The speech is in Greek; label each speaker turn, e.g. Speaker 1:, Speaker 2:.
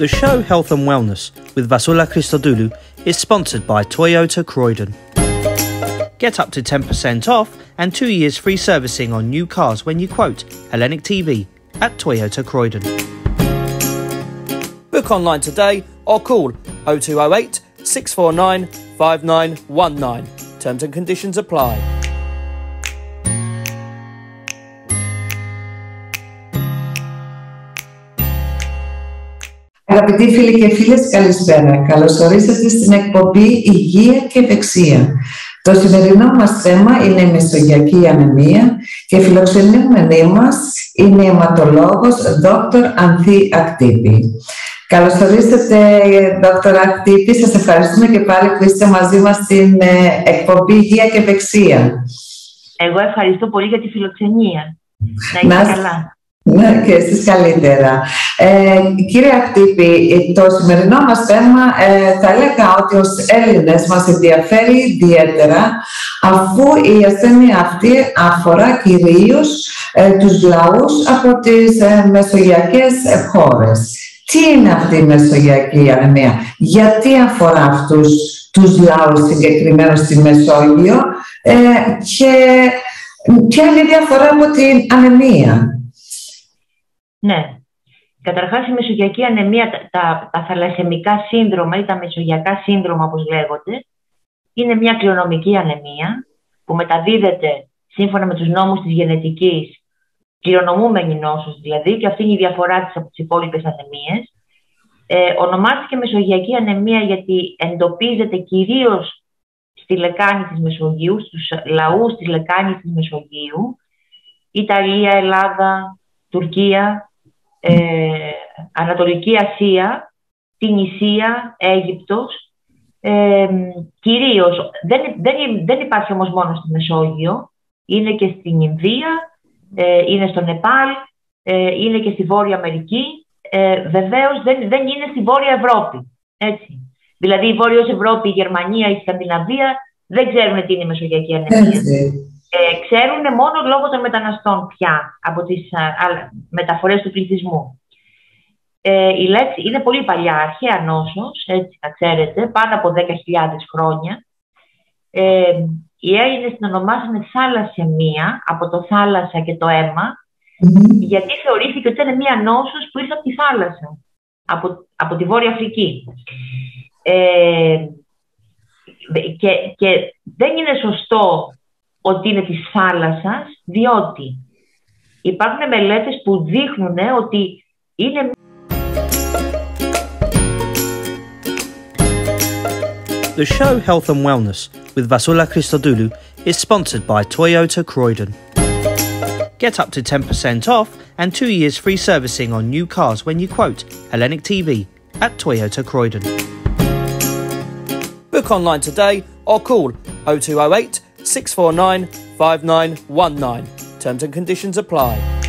Speaker 1: The show Health and Wellness with Vasula Christodoulou is sponsored by Toyota Croydon. Get up to 10% off and two years free servicing on new cars when you quote Hellenic TV at Toyota Croydon. Book online today or call 0208 649 5919. Terms and conditions apply.
Speaker 2: Αγαπητοί φίλοι και φίλες, καλησπέρα. Καλώς ορίσατε στην εκπομπή Υγεία και Ευεξία. Το σημερινό μας θέμα είναι η μεσογειακή ανεμία και η φιλοξενούμενή μας είναι η αιματολόγος Δόκτωρ Ανθή Ακτύπη. Καλώς ορίσατε, Δόκτωρ Ακτύπη. Σας ευχαριστούμε και πάλι που είστε μαζί μας στην ε, εκπομπή Υγεία και Ευεξία.
Speaker 3: Εγώ ευχαριστώ πολύ για τη φιλοξενία. Να είστε καλά.
Speaker 2: Ναι, και εσείς καλύτερα. Ε, κύριε Ακτύπη, το σημερινό μας θέμα ε, θα έλεγα ότι ως Έλληνες μας ενδιαφέρει ιδιαίτερα αφού η ασθένεια αυτή αφορά κυρίως ε, τους λαούς από τις ε, μεσογειακές χώρες. Τι είναι αυτή η μεσογειακή ανεμία, γιατί αφορά αυτούς τους λαούς συγκεκριμένα στη Μεσόγειο ε, και ποια είναι η διαφορά από την ανεμία;
Speaker 3: Ναι. Καταρχάς η μεσογειακή ανεμία, τα, τα, τα θαλασσεμικά σύνδρομα ή τα μεσογειακά σύνδρομα όπως λέγονται, είναι μια κληρονομική ανεμία που μεταδίδεται σύμφωνα με τους νόμους της γενετικής, κληρονομούμενη νόσος δηλαδή, και αυτή είναι η διαφορά της από τις υπόλοιπες ανεμίες. Ε, ονομάστηκε μεσογειακή ανεμία γιατί εντοπίζεται κυρίως στη λεκάνη της Μεσογείου, στους λαούς της λεκάνης της Μεσογείου, Ιταλία, Ελλάδα, Τουρκία, ε, Ανατολική Ασία, την Ισία, Αίγυπτος. Ε, κυρίως, δεν, δεν, δεν υπάρχει όμως μόνο στη Μεσόγειο, είναι και στην Ινδία, ε, είναι στο Νεπάλ, ε, είναι και στη Βόρεια Αμερική. Ε, βεβαίως δεν, δεν είναι στη Βόρεια Ευρώπη. Έτσι. Δηλαδή η Βόρειος Ευρώπη, η Γερμανία, η Σκανδιναβία δεν ξέρουν τι είναι η Μεσογειακή Ανεμία. Ε, ξέρουν μόνος λόγω των μεταναστών πια από τις α, μεταφορές του πληθυσμού. Ε, η λέξη είναι πολύ παλιά, αρχαία νόσος, έτσι να ξέρετε, πάνω από 10.000 χρόνια. Ε, οι Έλληνες την ονομάσανε θάλασσεμία, από το θάλασσα και το αιμα γιατί θεωρήθηκε ότι ήταν μία νόσος που ήρθε από τη θάλασσα, από, από τη Βόρεια Αφρική. Ε, και, και δεν είναι σωστό ότι είναι της θάλασσας, διότι υπάρχουν μελέτες που δείχνουν ότι είναι...
Speaker 1: The show Health and Wellness with Vasula Christodoulou is sponsored by Toyota Croydon. Get up to 10% off and two years free servicing on new cars when you quote Hellenic TV at Toyota Croydon. Book online today or call 0208 649 5919. Terms and conditions apply.